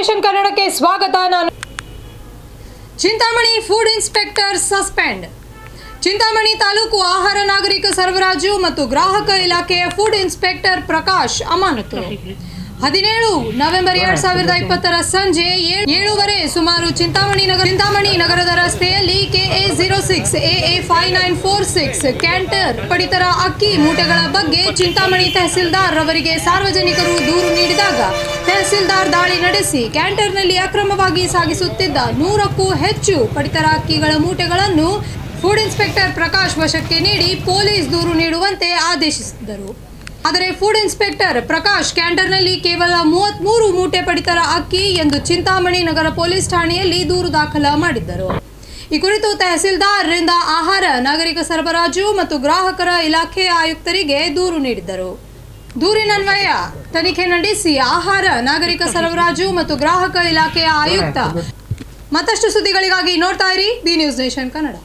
Nation ಕನ್ನಡಕ್ಕೆ ಸ್ವಾಗತ ನಾನು. Chintamani food inspector suspend Chintamani taluk ಆಹಾರ ನಾಗರಿಕ ಸರಬರಾಜು ಮತ್ತು ಗ್ರಾಹಕ ಇಲಾಖೆಯ ಫುಡ್ ಇನ್ಸ್ಪೆಕ್ಟರ್ ಪ್ರಕಾಶ್ ಅಮಾನತು. ಹದಿನೇಳು ನವೆಂಬರ್ ಎರಡ್ ಸಾವಿರದ ಇಪ್ಪತ್ತರ ಸಂಜೆ ಏಳ್- ಏಳುವರೆ ಸುಮಾರು ಚಿಂತಾಮಣಿ ನಗರ ಚಿಂತಾಮಣಿ ನಗರದ ರಸ್ತೆಯಲ್ಲಿ KA zero six A five nine four six canter ಪಡಿತರ ಅಕ್ಕಿ ಮೂಟೆಗಳ ಬಗ್ಗೆ ಚಿಂತಾಮಣಿ ತಹಸೀಲ್ದಾರ್ ರವರಿಗೆ ಸಾರ್ವಜನಿಕರು ದೂರು ನೀಡಿದಾಗ ತಹಸೀಲ್ದಾರ್ ದಾಳಿ ನಡೆಸಿ ಕ್ಯಾಂಟರ್ನಲ್ಲಿ ಅಕ್ರಮವಾಗಿ ಸಾಗಿಸುತ್ತಿದ್ದ ನೂರಕ್ಕೂ ಹೆಚ್ಚು ಪಡಿತರ ಅಕ್ಕಿಗಳ ಮೂಟೆಗಳನ್ನು ಫುಡ್ ಇನ್ಸ್ಪೆಕ್ಟರ್ ಪ್ರಕಾಶ್ ವಶಕ್ಕೆ ನೀಡಿ ಪೊಲೀಸ್ ದೂರು ನೀಡುವಂತೆ ಆದೇಶಿಸಿದರು ಆದರೆ ಫುಡ್ ಇನ್ಸ್ಪೆಕ್ಟರ್ ಪ್ರಕಾಶ್ ಕ್ಯಾಂಟರ್ನಲ್ಲಿ ಕೇವಲ ಮೂವತ್ಮೂರು ಮೂಟೆ ಪಡಿತರ ಅಕ್ಕಿ ಎಂದು ಚಿಂತಾಮಣಿ ನಗರ ಪೊಲೀಸ್ ಠಾಣೆಯಲ್ಲಿ ದೂರು ದಾಖಲ ಮಾಡಿದ್ದರು. ಈ ಕುರಿತು ತಹಸೀಲ್ದಾರ್ರಿಂದ ಆಹಾರ, ನಾಗರಿಕ ಸರಬರಾಜು ಮತ್ತು ಗ್ರಾಹಕರ ಇಲಾಖೆಯ ಆಯುಕ್ತರಿಗೆ ದೂರು ನೀಡಿದ್ದರು. ದೂರಿನನ್ವಯ. ತನಿಖೆ ನಡೆಸಿ ಆಹಾರ, ನಾಗರಿಕ ಸರಬರಾಜು ಮತ್ತು ಗ್ರಾಹಕ ಇಲಾಖೆಯ ಆಯುಕ್ತ. ಮತ್ತಷ್ಟು ಸುದ್ದಿಗಳಿಗಾಗಿ ನೋಡ್ತಾ ಇರಿ ದಿ ನ್ಯೂಸ್ ನೇಷನ್ ಕನ್ನಡ.